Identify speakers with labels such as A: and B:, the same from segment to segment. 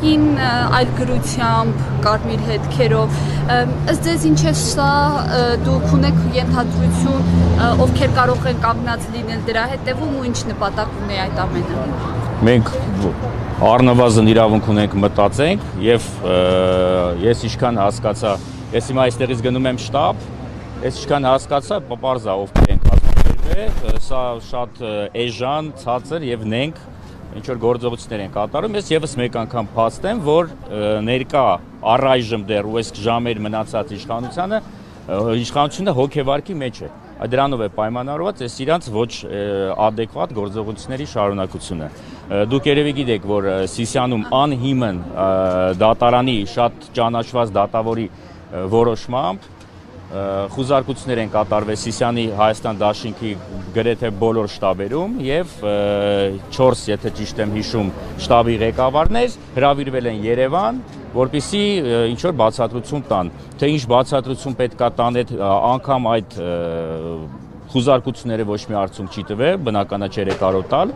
A: Ին այլ գրությամբ, կարմիր հետքերով, ըստ ձեզ ինչ է սա, դուք ունեք ենթադրություն, ովքեր կարող են կանգնած լինել դրա հետևում ու ինչ նպատակ ունի այդ ամենը։
B: Մենք առնվազն իրավունք ունենք մտածենք եւ ես ինչքան հասկացա, ես հիմա այստեղից գնում եմ շտաբ, ես ինչքան հասկացա, պարզա ովքեր են կազմակերպել, սա շատ էժան, ցածր եւ նենք ինչ որ գործողություններ են կատարում, ես եւս մեկ անգամ փաստեմ, որ ներկա առայժմ դեռ ու այս ժամեր մնացած իշխանությանը իշխանությունը հոգեվարքի մեջ է դրանով է պայմանավորված այս իրանց ոչ adekvat գործողությունների շարունակությունը։ Դուք երևի գիտեք, որ Սիսիանում անհիմն դատարանի շատ ճանաչված դատավորի որոշմամբ խուզարկություններ են կատարվել Սիսյանի Հայաստան Դաշինքի գրեթե բոլոր շտաբերում եւ 4, եթե ճիշտ եմ հիշում, շտաբի ղեկավարներ հրավիրվել են Երևան, որpիսի ինչ որ բացատրություն տան, թե ինչ բացատրություն պետքա տան այդ անգամ այդ խուզարկությունները ոչ մի արդյունք չի տվել, բնականաչեր է կարող տալ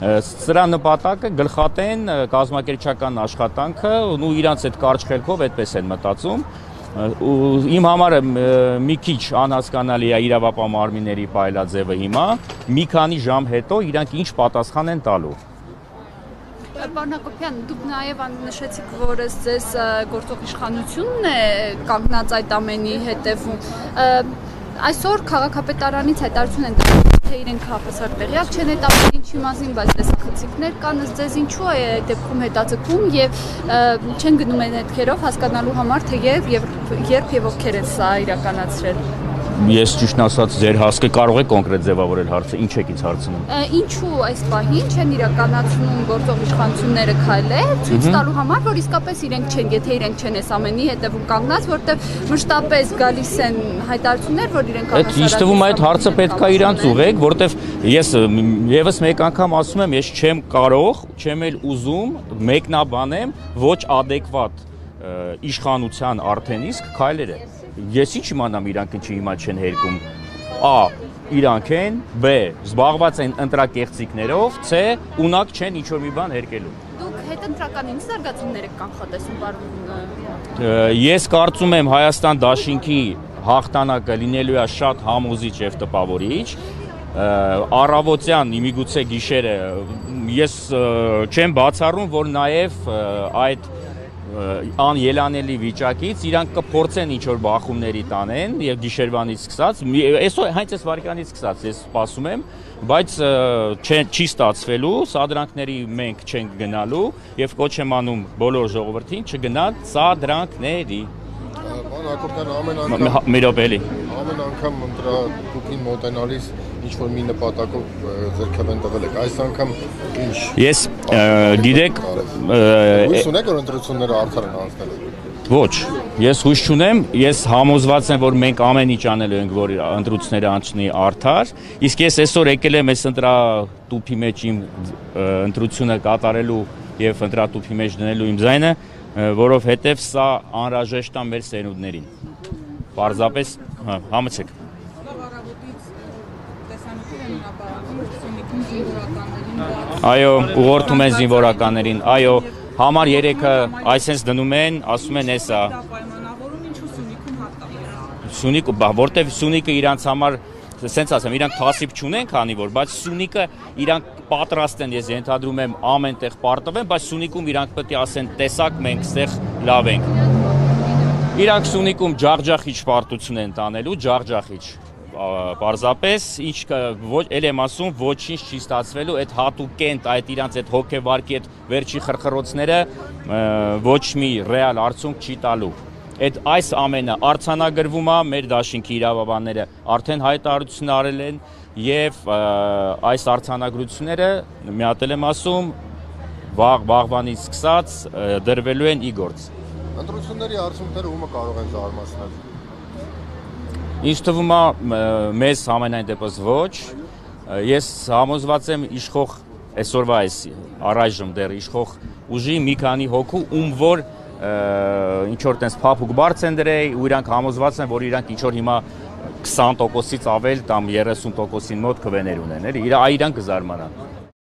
B: սրա նպատակը գլխատեն կազմակերպչական աշխատանքը ու իրանց այդ կարճ խելքով այդպես են մտածում ու իմ համար մի քիչ անհասկանալի է իրավապահ մարմինների պայլաձևը հիմա մի քանի ժամ հետո իրանք ինչ պատասխան են տալու
A: Պարոն Հակոբյան, դուք նաև նշեցիք, որ ձեզ գործող իշխանությունն է կանգնած այդ ամենի հետևում։ Այսօր քաղաքապետարանից հայտարարություն են թե իրենք հավասար տեղյակ չեն այդ ինչի մասին, բայց տեսախցիկներ կան, ըստ ձեզ ինչու է դեպքում հետաձգում եւ չեն գնում են հետքերով հասկանալու համար, թե եւ երբ եւ ովքեր են սա իրականացրել
B: ես ճիշտ ասած ձեր հասկը կարող է կոնկրետ ձևավորել հարցը ինչ եք ինձ հարցնում
A: ինչու այս պահին չեն իրականացնում գործող իշխանությունները քայլեր ցույց տալու համար որ իսկապես իրենք չեն եթե իրենք չեն այս ամենի հետևում կանգնած որտեվ մշտապես գալիս են հայտարարություններ որ իրենք
B: հավասար Իսկ թվում այդ հարցը պետքա իրանց ուղեք որտեվ ես եւս մեկ անգամ ասում եմ ես չեմ կարող չեմ էլ ուզում մեկնաբանեմ ոչ adekvat իշխանության արդեն իսկ քայլերը ես ինչ իմանամ իրանք ինչի հիմա չեն հերկում a իրանք են b զբաղված են ընտրակեղծիկներով c ունակ չեն ինչ որ մի բան հերկելու
A: դուք հետընտրական ինչ զարգացումներ եք կանխատեսում պարոն
B: ես կարծում եմ Հայաստան դաշինքի հաղթանակը լինելու է շատ համոզիչ եւ տպավորիչ առավոտյան իմիգուցե գիշերը ես չեմ բացառում որ նաև այդ անելանելի վիճակից իրանք կփորձեն ինչ որ բախումների տանեն եւ գիշերվանից սկսած այսօր հենց այս վարկանից սկսած ես սպասում եմ բայց չի ստացվելու սադրանքների մենք չենք գնալու եւ կոչ եմ անում բոլոր ժողովրդին չգնալ սադրանքների
C: Պարոն Հակոբյան ամեն անգամ
B: մի րոպե էլի
C: ամեն անգամ ընտրա դուքին մոտենալիս ինչ որ մի նպատակով ձերքավեն տվել եք։ Այս անգամ ինչ։
B: Ես գիտեք
C: հույս ունեք որ ընտրությունները արդար են անցնելու։
B: Ոչ, ես հույս չունեմ, ես համոզված եմ, որ մենք ամեն ինչ անելու ենք, որ ընտրությունները անցնի արդար, իսկ ես այսօր եկել եմ այս ընտրա տուփի մեջ իմ ընտրությունը կատարելու եւ ընտրատուփի մեջ դնելու իմ ձայնը, որովհետեւ սա անհրաժեշտ է մեր սերունդներին։ Պարզապես, հա, համեցեք։ Այո, ուղղորդում են զինվորականներին։ Այո, համար 3-ը այսպես դնում են, ասում են էսա։ Սունիկը, բա որտեվ Սունիկը իրանց համար սենց ասեմ, իրանք փասիվ չունեն, քանի որ, բայց Սունիկը իրանք պատրաստ են, ես ենթադրում եմ ամենտեղ պարտվեն, բայց Սունիկում իրանք պետք է ասեն, տեսակ մենք ստեղ լավ ենք։ Իրանք Սունիկում ջախջախիչ պարտություն են տանելու, ջախջախիչ պարզապես ինչ ոչ ել եմ ասում ոչինչ չի ստացվելու այդ հատուկենտ այդ իրանց այդ հոգեվարկի այդ վերջի խրխրոցները ոչ մի ռեալ արդյունք չի տալու այդ այս ամենը արցանագրվում է մեր դաշինքի իրավաբանները արդեն հայտարարություն արել են եւ այս արցանագրությունները մի հատ եմ ասում վաղ վաղվանից սկսած դրվելու են ի գործ
C: ընտրությունների արդյունքները ումը կարող են զարմացնել
B: Ինչ թվում է մեզ համենայն դեպս ոչ։ Ես համոզված եմ իշխող այսօրվա այս առայժմ դեռ իշխող ուժի մի քանի հոգու ում որ ինչ որ տես փափուկ բարձ են դրել ու իրանք համոզված են որ իրանք ինչ որ հիմա 20%-ից ավել կամ 30%-ին մոտ քվեներ ունեն, էլի։ Իրանք կզարմանան։